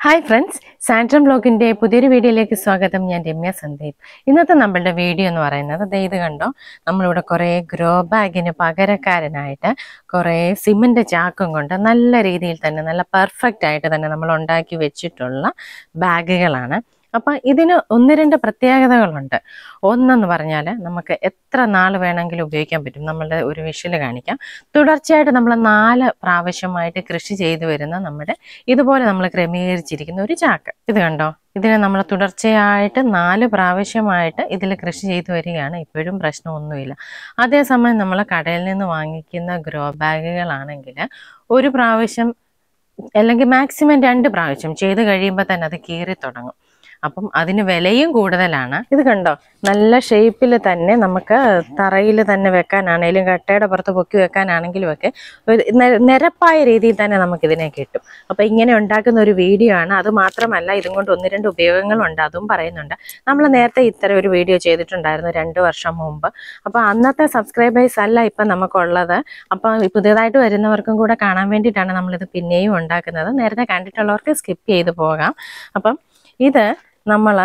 Hi friends സാൻട്രം ബ്ലോഗിന്റെ പുതിയൊരു വീഡിയോയിലേക്ക് സ്വാഗതം. ഞാൻ രമ്യ സന്ദീപ്. ഇന്നത്തെ നമ്മളുടെ വീഡിയോ എന്ന് പറയുന്നത് ദേ ഇത് കണ്ടോ? നമ്മളിവിടെ കുറേ ഗ്രോ ബാഗിന് പകരക്കാരനായിട്ട് കുറേ സിമന്റ് ചാക്കും കൊണ്ട് നല്ല രീതിയിൽ തന്നെ നല്ല പെർഫെക്റ്റ് ആയിട്ട് തന്നെ നമ്മൾ ഉണ്ടാക്കി വെച്ചിട്ടുള്ള ബാഗുകളാണ് അപ്പം ഇതിന് ഒന്ന് രണ്ട് പ്രത്യേകതകളുണ്ട്. ഒന്നെന്ന് പറഞ്ഞാൽ നമുക്ക് എത്ര നാൾ വേണമെങ്കിലും ഉപയോഗിക്കാൻ പറ്റും. നമ്മളുടെ ഒരു വിഷയിൽ കാണിക്കാം. തുടർച്ചയായിട്ട് നമ്മൾ നാല് പ്രാവശ്യമായിട്ട് കൃഷി ചെയ്തു വരുന്ന നമ്മുടെ ഇതുപോലെ നമ്മൾ ക്രമീകരിച്ചിരിക്കുന്ന ഒരു ചാക്ക്. ഇത് കണ്ടോ? ഇതിനെ നമ്മൾ തുടർച്ചയായിട്ട് നാല് പ്രാവശ്യമായിട്ട് ഇതിൽ കൃഷി ചെയ്തു വരികയാണ്. ഇപ്പോഴും പ്രശ്നമൊന്നുമില്ല. അതേസമയം നമ്മൾ കടയിൽ നിന്ന് വാങ്ങിക്കുന്ന ഗ്രോ ബാഗുകളാണെങ്കിൽ ഒരു പ്രാവശ്യം അല്ലെങ്കിൽ മാക്സിമം രണ്ട് പ്രാവശ്യം ചെയ്ത് കഴിയുമ്പോൾ തന്നെ അത് കീറി തുടങ്ങും അപ്പം അതിന് വിലയും കൂടുതലാണ്. ഇത് കണ്ടോ? നല്ല ഷേപ്പിൽ തന്നെ നമുക്ക് തറയിൽ തന്നെ വെക്കാനാണേലും കട്ടയുടെ പുറത്ത് പൊക്കി വെക്കാനാണെങ്കിലും ഒക്കെ നിരപ്പായ രീതിയിൽ തന്നെ നമുക്ക് ഇതിനെ കിട്ടും. അപ്പൊ ഇങ്ങനെ ഉണ്ടാക്കുന്ന ഒരു വീഡിയോ ആണ്. അത് മാത്രമല്ല ഇതും കൊണ്ട് ഒന്ന് രണ്ട് ഉപയോഗങ്ങളുണ്ട്. അതും പറയുന്നുണ്ട്. നമ്മൾ നേരത്തെ ഇത്തരം ഒരു വീഡിയോ ചെയ്തിട്ടുണ്ടായിരുന്നു രണ്ട് വർഷം മുമ്പ്. അപ്പൊ അന്നത്തെ സബ്സ്ക്രൈബേഴ്സ് അല്ല ഇപ്പൊ നമുക്കുള്ളത്. അപ്പൊ പുതിയതായിട്ട് വരുന്നവർക്കും കൂടെ കാണാൻ വേണ്ടിയിട്ടാണ് നമ്മളിത് പിന്നെയും ഉണ്ടാക്കുന്നത്. നേരത്തെ കണ്ടിട്ടുള്ളവർക്ക് സ്കിപ്പ് ചെയ്ത് പോകാം. അപ്പം ഇത് നമ്മൾ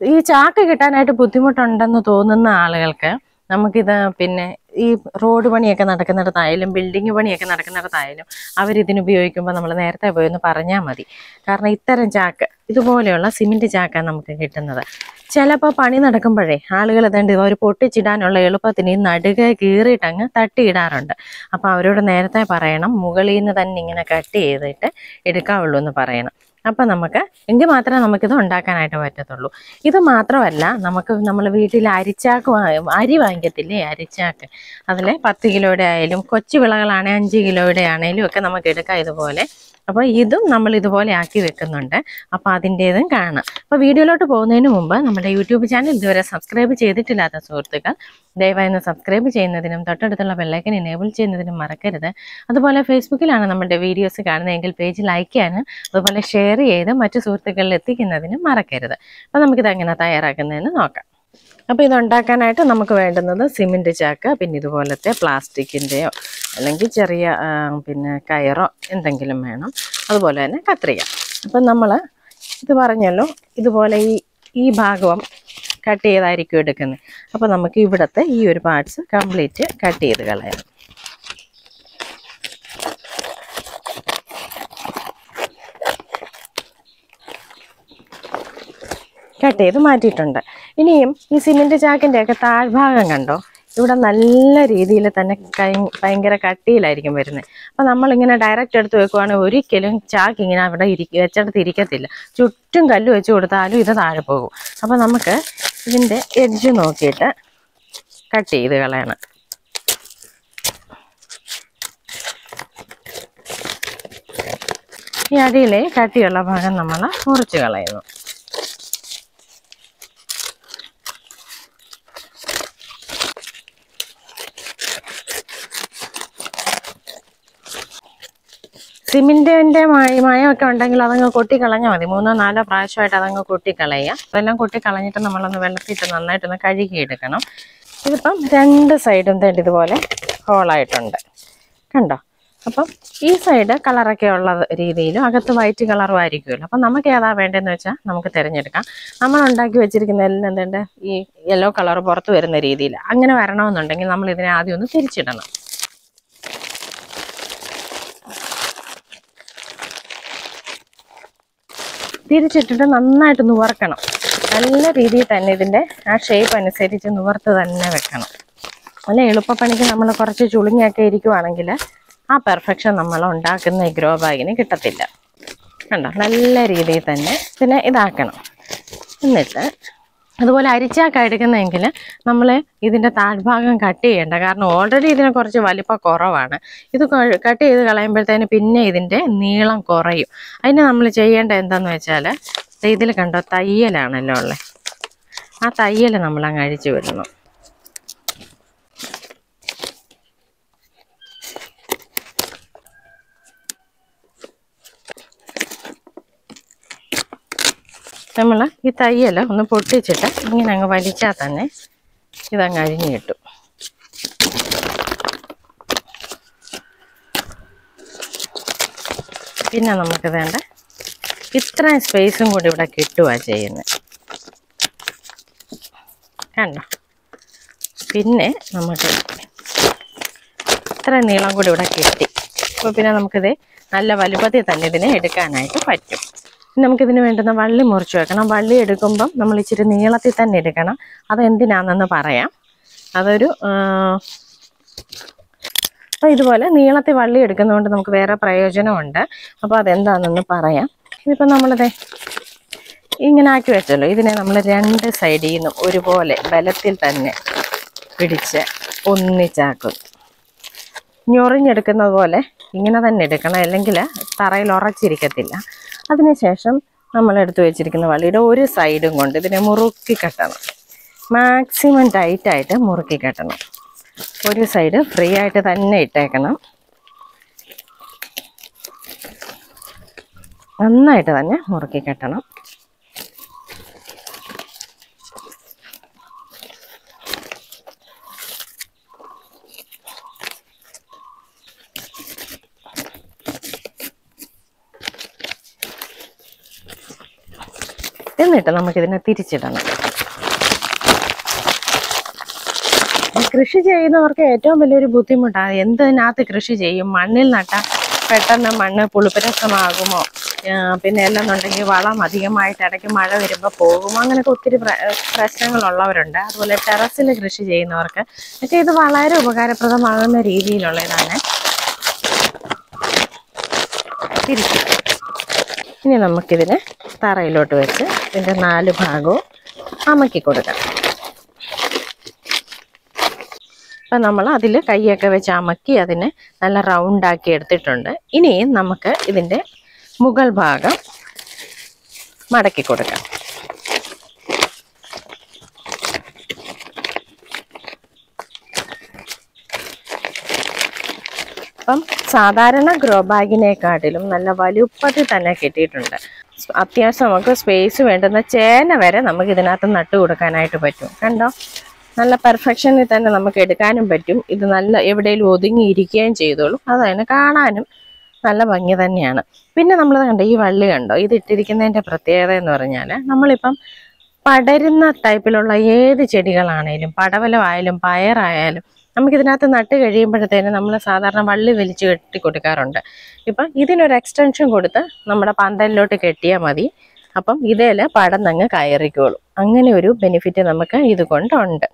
ഈ ചാക്ക് കിട്ടാനായിട്ട് ബുദ്ധിമുട്ടുണ്ടെന്ന് തോന്നുന്ന ആളുകൾക്ക് നമുക്കിത് പിന്നെ ഈ റോഡ് പണിയൊക്കെ നടക്കുന്നിടത്തായാലും ബിൽഡിംഗ് പണിയൊക്കെ നടക്കുന്നിടത്തായാലും അവരിതിന് ഉപയോഗിക്കുമ്പോൾ നമ്മൾ നേരത്തെ പോയി ഒന്ന് പറഞ്ഞാൽ മതി. കാരണം ഇത്തരം ചാക്ക് ഇതുപോലെയുള്ള സിമെന്റ് ചാക്കാണ് നമുക്ക് കിട്ടുന്നത്. ചിലപ്പോൾ പണി നടക്കുമ്പോഴേ ആളുകൾ ഇതുണ്ട് അവർ പൊട്ടിച്ചിടാനുള്ള എളുപ്പത്തിന് ഈ നടുക കീറിയിട്ടങ്ങ് തട്ടിയിടാറുണ്ട്. അപ്പോൾ അവരോട് നേരത്തെ പറയണം മുകളിൽ നിന്ന് തന്നെ ഇങ്ങനെ കട്ട് ചെയ്തിട്ട് എടുക്കാവുള്ളൂ എന്ന് പറയണം. അപ്പം നമുക്ക് എങ്കിൽ മാത്രമേ നമുക്കിത് ഉണ്ടാക്കാനായിട്ട് പറ്റത്തുള്ളൂ. ഇത് മാത്രമല്ല നമുക്ക് നമ്മൾ വീട്ടിൽ അരിച്ചാക്ക് അരി വാങ്ങിക്കത്തില്ലേ? അരിച്ചാക്ക്. അതിൽ പത്ത് കിലോയുടെ ആയാലും കൊച്ചു വിളകളാണെങ്കിൽ അഞ്ച് കിലോയുടെ ആണെങ്കിലും ഒക്കെ നമുക്ക് എടുക്കാം ഇതുപോലെ. അപ്പോൾ ഇതും നമ്മൾ ഇതുപോലെ ആക്കി വെക്കുന്നുണ്ട്. അപ്പോൾ അതിന്റേതും കാണാം. അപ്പോൾ വീഡിയോയിലോട്ട് പോകുന്നതിന് മുമ്പ് നമ്മുടെ യൂട്യൂബ് ചാനൽ ഇതുവരെ സബ്സ്ക്രൈബ് ചെയ്തിട്ടില്ലാത്ത സുഹൃത്തുക്കൾ ദയവായി ഒന്ന് സബ്സ്ക്രൈബ് ചെയ്യുന്നതിനും തൊട്ടടുത്തുള്ള ബെല്ലൈക്കൻ എനേബിൾ ചെയ്യുന്നതിനും മറക്കരുത്. അതുപോലെ ഫേസ്ബുക്കിലാണ് നമ്മുടെ വീഡിയോസ് കാണുന്നതെങ്കിൽ പേജ് ലൈക്ക് ചെയ്യാനും അതുപോലെ ഷെയർ ചെയ്ത് മറ്റു സുഹൃത്തുക്കളിൽ എത്തിക്കുന്നതിനും മറക്കരുത്. അപ്പോൾ നമുക്കിത് എങ്ങനെ തയ്യാറാക്കുന്നതെന്ന് നോക്കാം. അപ്പോൾ ഇത് ഉണ്ടാക്കാനായിട്ട് നമുക്ക് വേണ്ടുന്നത് സിമെന്റ് ചാക്ക് പിന്നെ ഇതുപോലത്തെ പ്ലാസ്റ്റിക്കിന്റെയോ അല്ലെങ്കിൽ ചെറിയ പിന്നെ കയറോ എന്തെങ്കിലും വേണം. അതുപോലെ തന്നെ കത്രിക. അപ്പം നമ്മൾ ഇത് പറഞ്ഞല്ലോ ഇതുപോലെ ഈ ഈ ഭാഗം കട്ട് ചെയ്തായിരിക്കും എടുക്കുന്നത്. അപ്പോൾ നമുക്ക് ഇവിടുത്തെ ഈ ഒരു പാർട്സ് കംപ്ലീറ്റ് കട്ട് ചെയ്ത് കളയാം. കട്ട് ചെയ്ത് മാറ്റിയിട്ടുണ്ട്. ഇനിയും ഈ സിമെന്റ് ചാക്കിന്റെ ഒക്കെ താഴ്ഭാഗം കണ്ടോ? ഇവിടെ നല്ല രീതിയിൽ തന്നെ ഭയങ്കര കട്ടിയിലായിരിക്കും വരുന്നത്. അപ്പൊ നമ്മൾ ഇങ്ങനെ ഡയറക്റ്റ് എടുത്ത് വെക്കുവാണെങ്കിൽ ഒരിക്കലും ചാക്ക് ഇങ്ങനെ അവിടെ ഇരിക്കും വെച്ചെടുത്ത് ഇരിക്കത്തില്ല. ചുറ്റും കല്ല് വെച്ച് കൊടുത്താലും ഇത് താഴെ പോകും. അപ്പൊ നമുക്ക് ഇതിന്റെ എഡ്ജ് നോക്കിയിട്ട് കട്ട് ചെയ്ത് കളയണം. ഈ അടിയിലെ കട്ടിയുള്ള ഭാഗം നമ്മൾ മുറിച്ച് കളയുന്നു. മയ- മയമൊക്കെ ഉണ്ടെങ്കിൽ അതങ്ങ് കൊട്ടിക്കളഞ്ഞാൽ മതി. മൂന്നോ നാലോ പ്രാവശ്യമായിട്ട് അതങ്ങ് കൊട്ടിക്കളയുക. അതെല്ലാം കൊട്ടിക്കളഞ്ഞിട്ട് നമ്മളൊന്ന് വെള്ളത്തിയിട്ട് നന്നായിട്ടൊന്ന് കഴുകിയെടുക്കണം. ഇതിപ്പം രണ്ട് സൈഡും തേണ്ടി ഇതുപോലെ ഹോളായിട്ടുണ്ട്. കണ്ടോ? അപ്പം ഈ സൈഡ് കളറൊക്കെ ഉള്ള രീതിയിലും അകത്ത് വൈറ്റ് കളറും ആയിരിക്കുമല്ലോ അപ്പം നമുക്ക് ഏതാ വേണ്ടതെന്ന് വെച്ചാൽ നമുക്ക് തിരഞ്ഞെടുക്കാം. നമ്മൾ ഉണ്ടാക്കി വെച്ചിരിക്കുന്ന എല്ലാം എന്തുണ്ട്? ഈ യെല്ലോ കളർ പുറത്ത് വരുന്ന രീതിയിൽ. അങ്ങനെ വരണമെന്നുണ്ടെങ്കിൽ നമ്മൾ ഇതിനെ ആദ്യം ഒന്ന് തിരിച്ചിടണം. തിരിച്ചിട്ടിട്ട് നന്നായിട്ട് നുവർക്കണം. നല്ല രീതിയിൽ തന്നെ ഇതിന്റെ ആ ഷേപ്പ് അനുസരിച്ച് നുവർത്ത് തന്നെ വെക്കണം. അല്ല എളുപ്പപ്പണിക്ക് നമ്മൾ കുറച്ച് ചുളിഞ്ഞൊക്കെ ഇരിക്കുവാണെങ്കിൽ ആ പെർഫെക്ഷൻ നമ്മൾ ഉണ്ടാക്കുന്ന ഈ ഗ്രോ ബാഗിന് കിട്ടത്തില്ല. കണ്ടോ? നല്ല രീതിയിൽ തന്നെ ഇതിനെ ഇതാക്കണം. എന്നിട്ട് അതുപോലെ അരിച്ചാക്ക എടുക്കുന്നതെങ്കിൽ നമ്മൾ ഇതിന്റെ താഴ്ഭാഗം കട്ട് ചെയ്യേണ്ട. കാരണം ഓൾറെഡി ഇതിന് കുറച്ച് വലിപ്പം കുറവാണ്. ഇത് കട്ട് ചെയ്ത് കളയുമ്പോഴത്തേന് പിന്നെ ഇതിന്റെ നീളം കുറയും. അതിന് നമ്മൾ ചെയ്യേണ്ട എന്താണെന്ന് വെച്ചാൽ ഇതിൽ കണ്ടോ തയ്യലാണല്ലോ ഉള്ളത് ആ തയ്യൽ നമ്മൾ അങ്ങ് അഴിച്ചു വിടണം. നമ്മൾ ഈ തയ്യൽ ഒന്ന് പൊട്ടിച്ചിട്ട് ഇങ്ങനെ അങ്ങ് വലിച്ചാൽ തന്നെ ഇതങ്ങ് അഴിഞ്ഞു കിട്ടും. പിന്നെ നമുക്ക് വേണ്ട ഇത്രയും സ്പേസും കൂടി ഇവിടെ കിട്ടുക ചെയ്യുന്നത് കണ്ടോ? പിന്നെ നമുക്ക് ഇത്രയും നീളം കൂടി ഇവിടെ കിട്ടി. അപ്പോൾ പിന്നെ നമുക്കിത് നല്ല വലുപ്പത്തിൽ തന്നെ ഇതിനെ എടുക്കാനായിട്ട് പറ്റും. നമുക്കിതിന് വേണ്ടുന്ന വള്ളി മുറിച്ച് വെക്കണം. വള്ളി എടുക്കുമ്പം നമ്മൾ ഇച്ചിരി നീളത്തിൽ തന്നെ എടുക്കണം. അത് എന്തിനാണെന്ന് പറയാം. അതൊരു അപ്പോൾ ഇതുപോലെ നീളത്തിൽ വള്ളി എടുക്കുന്നതുകൊണ്ട് നമുക്ക് വേറെ പ്രയോജനമുണ്ട്. അപ്പോൾ അതെന്താണെന്ന് പറയാം. ഇതിപ്പോൾ നമ്മളിത് ഇങ്ങനെ ആക്കി വെച്ചല്ലോ. ഇതിനെ നമ്മൾ രണ്ട് സൈഡിൽ നിന്നും ഒരുപോലെ ബലത്തിൽ തന്നെ പിടിച്ച് ഒന്നിച്ചാക്കും. ഞൊറിഞ്ഞെടുക്കുന്നത് പോലെ ഇങ്ങനെ തന്നെ എടുക്കണം. അല്ലെങ്കിൽ തറയിൽ ഉറച്ചിരിക്കത്തില്ല. അതിനുശേഷം നമ്മൾ എടുത്തു വെച്ചിരിക്കുന്ന വള്ളിയുടെ ഒരു സൈഡും കൊണ്ട് ഇതിനെ മുറുക്കി കെട്ടണം. മാക്സിമം ടൈറ്റായിട്ട് മുറുക്കി കെട്ടണം. ഒരു സൈഡ് ഫ്രീ ആയിട്ട് തന്നെ ഇട്ടേക്കണം. നന്നായിട്ട് തന്നെ മുറുക്കി കെട്ടണം. എന്നിട്ട് നമുക്കിതിനെ തിരിച്ചിടണം. കൃഷി ചെയ്യുന്നവർക്ക് ഏറ്റവും വലിയൊരു ബുദ്ധിമുട്ടാണ് എന്തിനകത്ത് കൃഷി ചെയ്യും? മണ്ണിൽ നട്ടാൽ പെട്ടെന്ന് മണ്ണ് പുളിപ്പരസമാകുമോ പിന്നെ അല്ലെന്നുണ്ടെങ്കിൽ വളം അധികമായിട്ട് ഇടയ്ക്ക് മഴ വരുമ്പോൾ പോകുമോ? അങ്ങനെയൊക്കെ ഒത്തിരി പ്ര- പ്രശ്നങ്ങളുള്ളവരുണ്ട്. അതുപോലെ ടെറസിൽ കൃഷി ചെയ്യുന്നവർക്ക് ഒക്കെ ഇത് വളരെ ഉപകാരപ്രദമാകുന്ന രീതിയിലുള്ളതാണ്. തിരിച്ചു. ഇനി നമുക്കിതിനെ തറയിലോട്ട് വെച്ച് ഇതിന്റെ നാല് ഭാഗവും അമക്കി കൊടുക്കാം. അപ്പം നമ്മൾ അതിൽ കൈയൊക്കെ വെച്ച് അമക്കി അതിനെ നല്ല റൗണ്ടാക്കി എടുത്തിട്ടുണ്ട്. ഇനിയും നമുക്ക് ഇതിന്റെ മുകൾ ഭാഗം മടക്കി കൊടുക്കാം. അപ്പം സാധാരണ ഗ്രോ ബാഗിനെക്കാട്ടിലും നല്ല വലുപ്പത്തിൽ തന്നെ കിട്ടിയിട്ടുണ്ട്. അത്യാവശ്യം നമുക്ക് സ്പേസ് വേണ്ടുന്ന ചേന വരെ നമുക്ക് ഇതിനകത്ത് നട്ട് കൊടുക്കാനായിട്ട് പറ്റും. കണ്ടോ? നല്ല പെർഫെക്ഷനിൽ തന്നെ നമുക്ക് എടുക്കാനും പറ്റും. ഇത് നല്ല എവിടെയെങ്കിലും ഒതുങ്ങിയിരിക്കുകയും ചെയ്തോളും. അതതിനെ കാണാനും നല്ല ഭംഗി തന്നെയാണ്. പിന്നെ നമ്മൾ കണ്ടോ ഈ വള്ളി കണ്ടോ? ഇത് ഇട്ടിരിക്കുന്നതിന്റെ പ്രത്യേകത എന്ന് പറഞ്ഞാൽ നമ്മളിപ്പം പടരുന്ന ടൈപ്പിലുള്ള ഏത് ചെടികളാണേലും പടവലമായാലും പയറായാലും നമുക്കിതിനകത്ത് നട്ട് കഴിയുമ്പോഴത്തേനും നമ്മൾ സാധാരണ വള്ളി വലിച്ചു കെട്ടി കൊടുക്കാറുണ്ട്. ഇപ്പം ഇതിനൊരു എക്സ്റ്റൻഷൻ കൊടുത്ത് നമ്മുടെ പന്തലിലോട്ട് കെട്ടിയാൽ മതി. അപ്പം ഇതേൽ പടന്നങ്ങ് കയറിക്കോളും. അങ്ങനെ ഒരു ബെനിഫിറ്റ് നമുക്ക് ഇത് കൊണ്ടുണ്ട്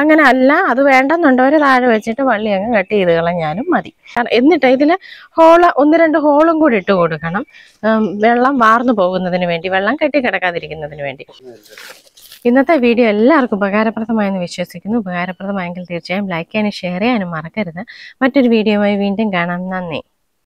അങ്ങനെ അല്ല അത് വേണ്ടെന്നുണ്ടവർ താഴെ വെച്ചിട്ട് വള്ളി അങ്ങ് കട്ട് ചെയ്ത് കളഞ്ഞാലും മതി. എന്നിട്ട് ഇതിൽ ഹോൾ ഒന്ന് രണ്ട് ഹോളും കൂടി ഇട്ട് കൊടുക്കണം. വെള്ളം വാർന്നു പോകുന്നതിന് വേണ്ടി വെള്ളം കെട്ടി കെട്ടിക്കിടക്കാതിരിക്കുന്നതിന് വേണ്ടി. ഇന്നത്തെ വീഡിയോ എല്ലാവർക്കും ഉപകാരപ്രദമായെന്ന് വിശ്വസിക്കുന്നു. ഉപകാരപ്രദമായെങ്കിൽ തീർച്ചയായും ലൈക്ക് ചെയ്യാനും ഷെയർ ചെയ്യാനും മറക്കരുത്. മറ്റൊരു വീഡിയോയുമായി വീണ്ടും കാണാം. നന്ദി.